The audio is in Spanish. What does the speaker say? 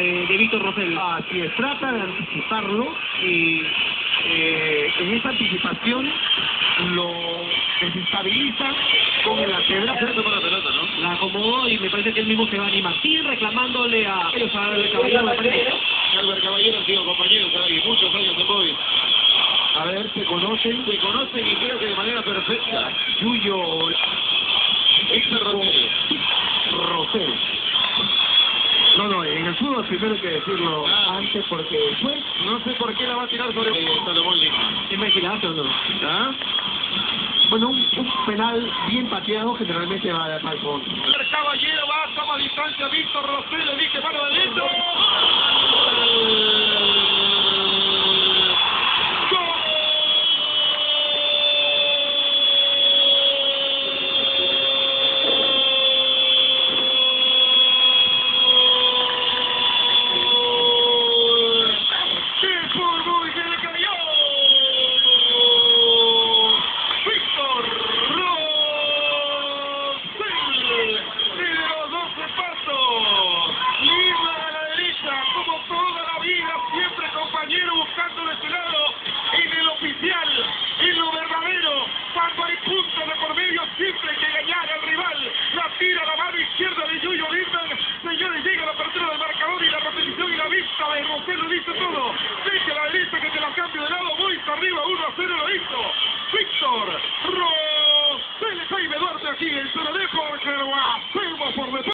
de, de Víctor Rosell. Así es, trata de anticiparlo y eh, en esa anticipación lo desestabiliza con el antebra. para la pelota, ¿no? La acomodó y me parece que él mismo se va a animar. Siguen reclamándole a ellos a el caballero, me parece. Albert Caballero han sido compañeros ahí, muchos años en Boys. A ver, se conocen. Se conocen y creo que de manera perfecta. Yuyo No, no, en el fútbol primero hay que decirlo Ah. antes porque después No sé por qué la va a tirar sobre eh, Salomón Lima. ¿Es Mesilazo o no? ¿Ah? Bueno, un, un penal bien pateado generalmente va al fondo. El caballero va a tomar distancia. Víctor Rosell le dice mano derecha. ¡Qué fútbol que le cayó! Víctor Rosell de los 12 pasos. Lima a la derecha, como toda la vida, siempre compañero buscando de su lado en el oficial, en lo verdadero. Cuando hay puntos de por medio, siempre hay que engañar al rival. La tira a la mano izquierda de Yuyo Lindman. Señores, llega la apertura del marcador y la Rosell lo dice todo. Vete a la derecha que te la cambio de lado. Voy arriba, 1 a 0 lo hizo. Víctor Rosell, Jaime Duarte aquí, el